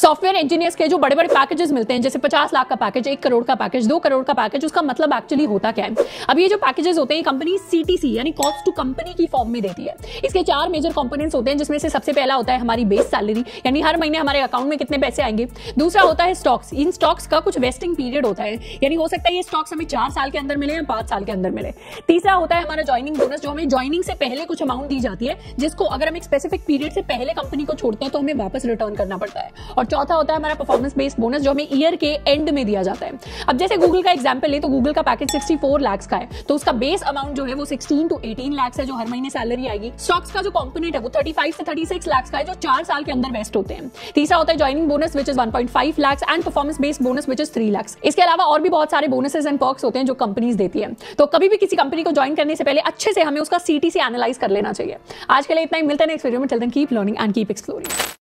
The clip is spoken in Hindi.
सॉफ्टवेयर इंजीनियर्स के जो बड़े बड़े पैकेजेस मिलते हैं, जैसे पचास लाख का पैकेज एक करोड़ का पैकेज दो करोड़ का पैकेज उसका मतलब एक्चुअली होता क्या है? अब ये जो पैकेजेस होते हैं कंपनी सीटीसी यानी कॉस्ट टू कंपनी की फॉर्म में देती है। इसके चार मेजर कंपोनेंट्स होते हैं, जिसमें से सबसे पहला होता है हमारी बेस सैलरी यानी हर महीने हमारे अकाउंट में कितने पैसे आएँगे। दूसरा होता है स्टॉक्स इन स्टॉक्स का कुछ वेस्टिंग पीरियड होता है, यानी हो सकता है ये स्टॉक्स हमें चार साल के अंदर मिले या पाँच साल के अंदर मिले। तीसरा होता है हमारा ज्वाइनिंग बोनस जो हमें ज्वाइनिंग से पहले कुछ अमाउंट दी जाती है, जिसको अगर हम एक स्पेसिफिक पीरियड से पहले कंपनी को छोड़ते हैं तो हमें वापस रिटर्न करना पड़ता है। और चौथा होता है हमारा परफॉर्मेंस बेस्ड बोनस जो हमें ईयर के एंड में दिया जाता है। अब जैसे गूगल का एग्ज़ाम्पल ले तो गूगल का पैकेज 64 लाख का है। तो उसका बेस अमाउंट जो है वो 16 टू 18 लाख है, जो हर महीने सैलरी आएगी। स्टॉक्स का जो कंपोनेंट है, वो 35 से 36 लाख का है, जो चार साल के अंदर वेस्ट होते हैं। तीसरा होता है joining bonus which is 1.5 lakh and performance based bonus which is three lakhs इसके अलावा और भी बहुत सारे बोनसेस एंड पर्क्स होते हैं जो कंपनीज़ देती है। तो कभी भी किसी कंपनी को ज्वाइन करने से पहले अच्छे से हमें उसका सीटी से एनालाइज कर लेना चाहिए। आज के लिए इतना ही, मिलता है नेक्स्ट वीडियो में। चलते keep learning and keep exploring